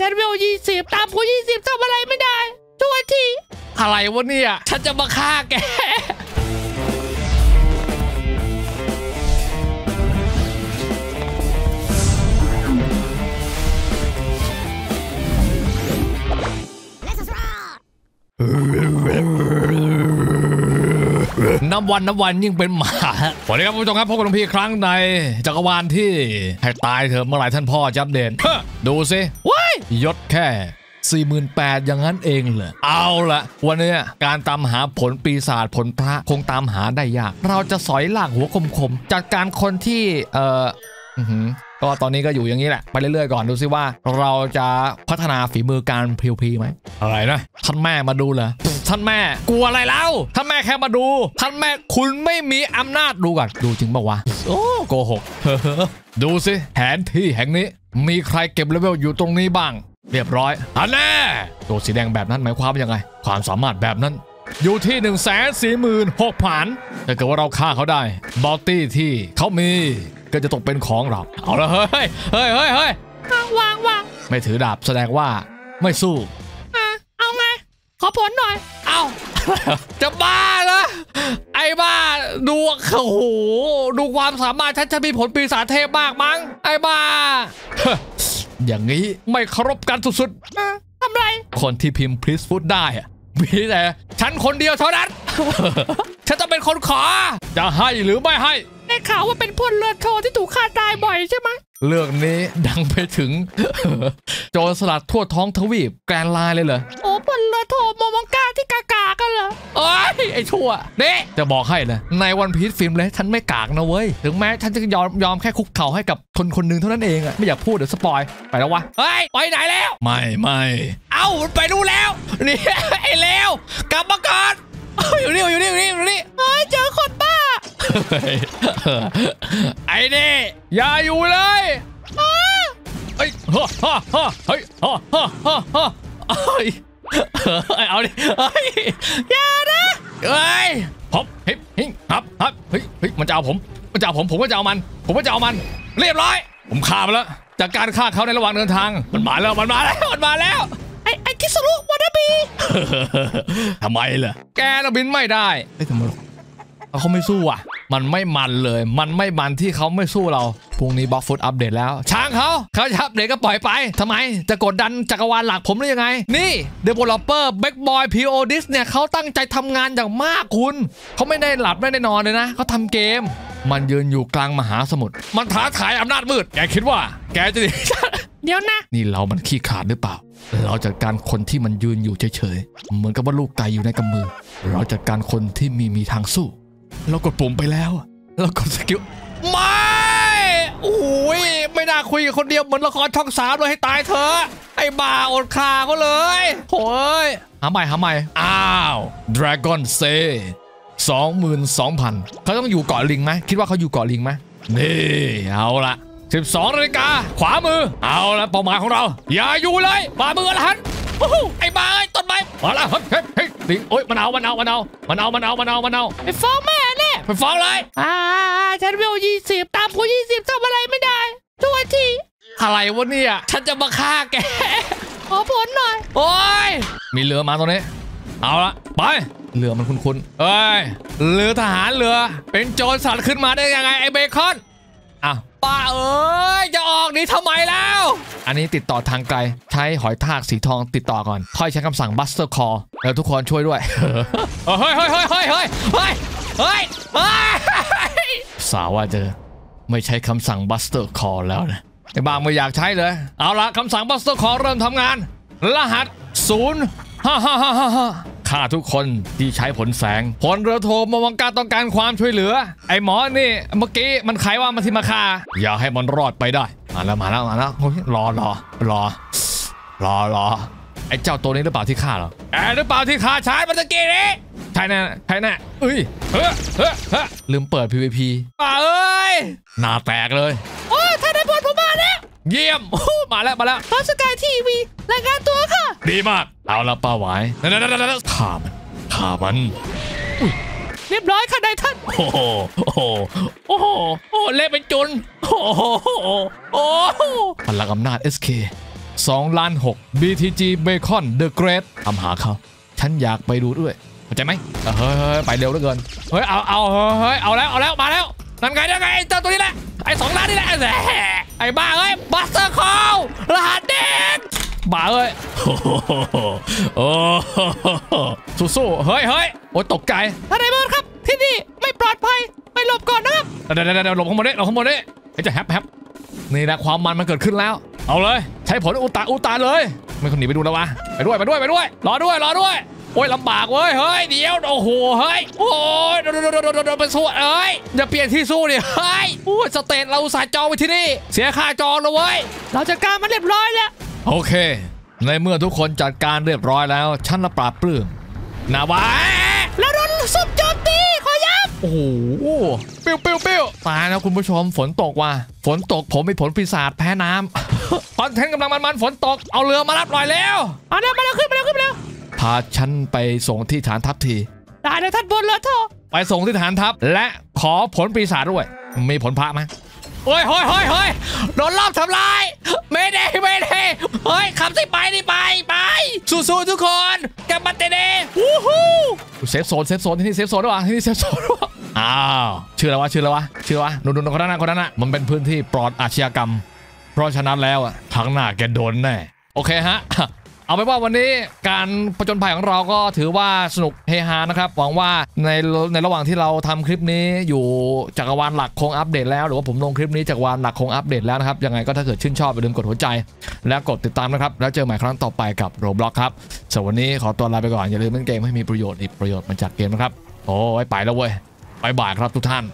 ฉันเวลยี่สิบตามกูยี่สิบทำอะไรไม่ได้ช่วยที อะไรวะเนี่ย ฉันจะมาฆ่าแกนั บวันนับวันยิ่งเป็นหมาสวัสดีครับผู้ชมครับพบกับหลวงพี่อีกครั้งในจักรวาลที่ให้ตายเถอะเมื่อไหร่ท่านพ่อจะอัปเดตเฮ้อดูสิว้ายยศแค่48,000อย่างนั้นเองเหรอเอาละวันนี้การตามหาผลปีศาจผลพระคงตามหาได้ยาก เราจะสอยหลากหัวคมๆจัดการคนที่เอ่ออื้อหือก็ตอนนี้ก็อยู่อย่างนี้แหละ ไปเรื่อยๆก่อนดูซิว่า เราจะพัฒนาฝีมือการพริวๆไหมอะไรนะท่านแม่มาดูเหรอ ท่านแม่ กลัวอะไรแล้วท่านแม่แค่มาดู ท่านแม่คุณไม่มีอำนาจดูก่อนดูจริงปะวะโอ้โกหกดูสิแผนที่แห่งนี้ มีใครเก็บเลเวลอยู่ตรงนี้บ้าง เรียบร้อยอันแน่ตัวสีแดงแบบนั้นหมายความว่ายังไง ความสามารถแบบนั้นอยู่ที่ 1 4 6 0 0 0ผ่านถ้าเกิดว่าเราฆ่าเขาได้บอตตี้ที่เขามีก็จะตกเป็นของเรา เอาละเฮ้ยเฮ้ยเฮ้ยเฮ้ยอะวางวางไม่ถือดาบแสดงว่าไม่สู้อะเอาไง ขอผลหน่อย เอ้าจะบ้าเหรอไอ้บ้าดูโอ้โหดูความสามารถฉันจะมีผลปีศาจเทพมากมั้ง ไอ้บ้า อย่างนี้ไม่เคารพกันสุดอะทำไรๆคนที่พิมพ์ please food ได้อะมีแต่ฉันคนเดียวเท่านั้น ฉันจะเป็นคนขอ จะให้หรือไม่ให้ ได้ข่าวว่าเป็นพลเรือโทที่ถูกฆ่าตายบ่อยใช่ไหมเรื่องนี้ดังไปถึง โจรสลัดทั่วท้องทวีปแกรนด์ไลน์เลยเหรอโอ้พลเรือโทโมมังกาที่กากากันเหรอโอ้ยไอ้ชั่วนี่จะบอกให้นะในวันพีซฟิล์มเลยฉันไม่กากนะเว้ย ถึงแม้ฉันจะยอมยอมแค่คุกเข่าให้กับคนคนหนึ่งเท่านั้นเองอะไม่อยากพูดเดี๋ยวสปอยไปแล้ววะเฮ้ยไปไหนแล้ว ไม่ไม่เอ้ามันไปดูนแล้วนี่ไอ้เลวกลับมาก่อนเอ้าอยู่นี่อยู่นี่อยู่นี่อยู่นี่เฮ้ยเจอคนบ้าเฮ้ย ไอ้นี่อย่าอยู่เลยเฮ้ยฮ่าฮ่าฮ่าเฮ้ยฮ่าฮ่าฮ่าฮ่าเฮ้ยเอาดิเฮ้ยอย่านะเฮ้ยฮบฮ้ยเฮ้ยฮับฮับเฮ้ยเฮ้ยมันจะเอาผมมันจะเอาผมผมก็จะเอามัน ผมก็จะเอามัน เรียบร้อย ผมฆ่ามันแล้วจากการฆ่าเขาในระหว่างเดินทางมันมาแล้วมันมาแล้วมันมาแล้วไอ้ไอ้คิสรุวานาบีทำไมล่ะแกน่ะบินไม่ได้เอ้ทำไมหรอก เขาไม่สู้อะ มันไม่มันเลย มันไม่มันที่เขาไม่สู้เราพรุ่งนี้บล็อกฟุตอัปเดตแล้ว ช้างเขาเขาจะอัปเดตก็ปล่อยไปทำไม จะกดดันจักรวาลหลักผมได้ยังไง นี่ Developer Backboy PO Dis เนี่ยเขาตั้งใจทำงานอย่างมากคุณ เขาไม่ได้หลับไม่ได้นอนเลยนะ เขาทำเกม มันยืนอยู่กลางมหาสมุทร มันท้าทายอำนาจมืด แกคิดว่า แกจะดีเดี๋ยวนะ นี่เรามันขี้ขลาดหรือเปล่า เราจัดการคนที่มันยืนอยู่เฉยๆ เหมือนกับว่าลูกไก่อยู่ในกำมือ เราจัดการคนที่มีมีทางสู้ เรากดปุ่มไปแล้ว เรากดสกิลไม่โอ้ยไม่น่าคุยกับคนเดียวเหมือนละครช่องสามเลยให้ตายเถอะไอ้บ้าอดคาเขาเลยโอ้ยหาใหม่หาใหม่อ้าว Dragon s a สองหมื่นสองพันเขาต้องอยู่เกาะลิงไหมคิดว่าเขาอยู่เกาะลิงไหมนี่เอาละ12นาฬิกาขวามือ เอาละเป้าหมายของเรา อย่าอยู่เลยขวามือละหัน ไอ้บ้าไอ้ต้นไม้มาละเฮ้ยเฮ้ยเฮ้ยลิงโอ้ยมันเอามันเอามันเอามันเอามันเอามันเอามันเอาไปฟ้องแม่แน่ไปฟ้องเลยอ่าฉันเวลยี่สิบตามกูยี่สิบทำอะไรไม่ได้ช่วยทีอะไรวะเนี่ยฉันจะมาฆ่าแกขอผลหน่อยโอ้ยมีเรือมาตรงนี้ เอาละไปเรือมันคุ้นๆเอ้ยเรือทหารเรือ เป็นโจรสัตว์ขึ้นมาได้ยังไงไอ้เบคอน อ้าป้าเอ้ยจะออกนี้ทำไมแล้ว อันนี้ติดต่อทางไกล ใช้หอยทากสีทองติดต่อก่อน ค่อยใช้คำสั่งบัสเตอร์คอแล้วทุกคนช่วยด้วย เฮ้ยเฮ้ยเฮ้ยเฮ้ยเฮ้ยเฮ้ยเฮ้ยสาวว่าเจอไม่ใช้คำสั่งบัสเตอร์คอแล้วนะไอ้บางไม่อยากใช้เลย เอาละคำสั่งบัสเตอร์คอเริ่มทำงาน รหัสศูนย์ฮ่าฮ่าฮ่าฮ่า ฆ่าทุกคนที่ใช้ผลแสงผลเรือโทมาวังกาต้องการความช่วยเหลือ ไอ้หมอนี่เมื่อกี้มันใครว่ามันที่มาฆ่าอย่าให้มันรอดไปได้ มาแล้วมาแล้วมาแล้วโอ้ยรอรอรอรอรอไอ้เจ้าตัวนี้หรือเปล่าที่ฆ่าเหรอแอบหรือเปล่าที่ฆ่าชายเมื่อกี้นี้ใช่แน่ใช่แน่เอ้ยเฮ้อเฮ้อเฮ้อลืมเปิด PVP ป่าเอ้ยหน้าแตกเลยโอ้ถ้านได้ผลผมมาแล้วเยี่ยมโอ้มาแล้วมาแล้วพอสกายทีวีรายงานตัวค่ะ ดีมากเอาละป้าหวายนั่นนั่นนั่นนั่นฆ่ามันฆ่ามันเรียบร้อยค่ะนายท่าน โอ้โห โอ้โห โอ้โห โอ้โหเละเป็นจุณ โอ้โห โอ้โหพลังอำนาจ SK 2ล้าน6 BTG Bacon The Great ทำหาเขาฉันอยากไปดูด้วยเข้าใจไหมเออเฮ้ยเฮ้ยไปเร็วเหลือเกิน เฮ้ย เอาเอาเฮ้ยเฮ้ยเอาแล้ว เอาแล้ว มาแล้วนั่นไงนั่นไงไอ้เจ้าตัวนี้แหละ ไอ้สองล้านนี่แหละแหมไอ้บ้าเอ้ย Buster Call รหัสเด็ก บ้าเอ้ยโอ้โหโอ้โหสู้ๆเฮ้ยเฮ้ยโอ้ยตกใจท่านนายบอลครับ ที่นี่ไม่ปลอดภัยไปหลบก่อนนะครับเดี๋ยวเดี๋ยวเดี๋ยวหลบข้างบนนี้หลบข้างบนนี้ไอ้เจะแฮปแฮปนี่นะความมันมันเกิดขึ้นแล้ว เอาเลย ใช้ผลอุตาอุตาเลยไม่คนหนีไปดูแล้ววะไปด้วยไปด้วยไปด้วย รอด้วยรอด้วยโอ้ยลำบากเว้ยเฮ้ยเดี๋ยวโอ้โหเฮ้ยโอ้ยโดนโดนโดนโดนโดนไปสู้เอ้ยอย่าเปลี่ยนที่สู้ดิเฮ้ยโอ้ยสเตทเราอุตสาห์จองไว้ที่นี่ เสียค่าจองแล้วเว้ยเราจัดการมันเรียบร้อยแล้ว โอเค ในเมื่อทุกคนจัดการเรียบร้อยแล้ว ฉันละปราบปลื้มนาวาแล้วโดนซุ่มโจมตีขอย้ำโอ้โหปิ้วปิ้วปิ้วตายแล้วคุณผู้ชมฝนตกว่ะฝนตกผมมีผลปีศาจแพ้น้ำคอนเทนต์กำลังมันๆฝนตกเอาเรือมารับหน่อยแล้วเอาเร็วมาเร็วขึ้นมาเร็วขึ้นมาเร็วพาฉันไปส่งที่ฐานทัพทีได้เลยท่านบนเรือโทไปส่งที่ฐานทัพและขอผลปีศาจด้วย มีผลพระไหม เฮ้ยเฮ้ยเฮ้ยเฮ้ยโดนรอบทำลายไม่ได้ไม่ได้เฮ้ยขับสิไปนี่ไปไป สู้ๆทุกคนกับบัตเตเดวู้ฮู้เซฟโซนเซฟโซนที่นี่เซฟโซนด้วยวะที่นี่เซฟโซนด้วยวะอ้าวชื่ออะไรวะชื่ออะไรวะชื่ออะไรวะดูดูคนนั้นคนนั้นนะมันเป็นพื้นที่ปลอดอาชญากรรม เพราะฉะนั้นแล้วอะครั้งหน้าแกโดนแน่โอเคฮะ เอาไปนว่าวันนี้การผจญภัยของเราก็ถือว่าสนุกเฮฮานะครับ หวังว่าในในระหว่างที่เราทำคลิปนี้อยู่จักรวาลหลักคงอัปเดตแล้วหรือว่าผมลงคลิปนี้จักรวาลหลักคงอัปเดตแล้วนะครับยังไงก็ถ้าเกิดชื่นชอบอย่าลืมกดหัวใจ และกดติดตามนะครับ แล้วเจอใหม่ครั้งต่อไปกับ Roblox ครับสำหรับวันนี้ขอตัวลาไปก่อนอย่าลืมเล่นเกมให้มีประโยชน์อีกประโยชน์มาจากเกมนะครับโอ้ยไปแล้วเว้ย bye bye ครับทุกท่าน